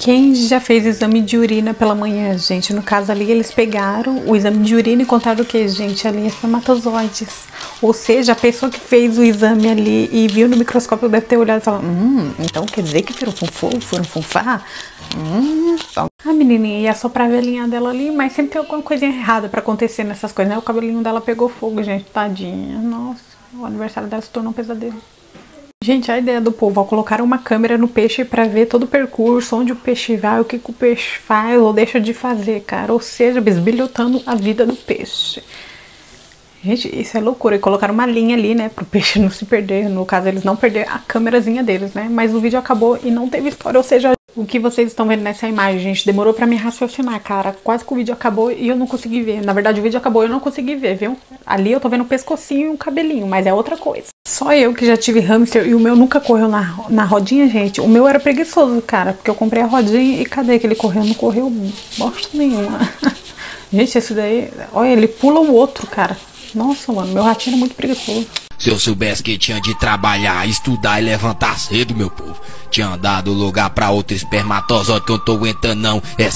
Quem já fez exame de urina pela manhã, gente? No caso ali, eles pegaram o exame de urina e contaram o que, gente? Ali, espermatozoides. Ou seja, a pessoa que fez o exame ali e viu no microscópio deve ter olhado e falado: Hum, então quer dizer que foram funfou, foram funfar? Hum, então. A menininha ia soprar a velhinha dela ali, mas sempre tem alguma coisinha errada pra acontecer nessas coisas, né? O cabelinho dela pegou fogo, gente, tadinha. Nossa, o aniversário dela se tornou um pesadelo. Gente, a ideia do povo, ao colocar uma câmera no peixe para ver todo o percurso, onde o peixe vai, o que, que o peixe faz ou deixa de fazer, cara. Ou seja, bisbilhotando a vida do peixe. Gente, isso é loucura. E colocaram uma linha ali, né, pro peixe não se perder. No caso, eles não perder a câmerazinha deles, né? Mas o vídeo acabou e não teve história. Ou seja, o que vocês estão vendo nessa imagem, gente, demorou para me raciocinar, cara. Quase que o vídeo acabou e eu não consegui ver. Na verdade, o vídeo acabou e eu não consegui ver, viu? Ali eu tô vendo o pescocinho e o cabelinho, mas é outra coisa. Só eu que já tive hamster e o meu nunca correu na, na rodinha, gente. O meu era preguiçoso, cara, porque eu comprei a rodinha e cadê que ele correu? Não correu bosta nenhuma. gente, esse daí, olha, ele pula o outro, cara. Nossa, mano, meu ratinho é muito preguiçoso. Se eu soubesse que tinha de trabalhar, estudar e levantar cedo, meu povo, tinha dado lugar pra outro espermatozoide que eu tô aguentando não. É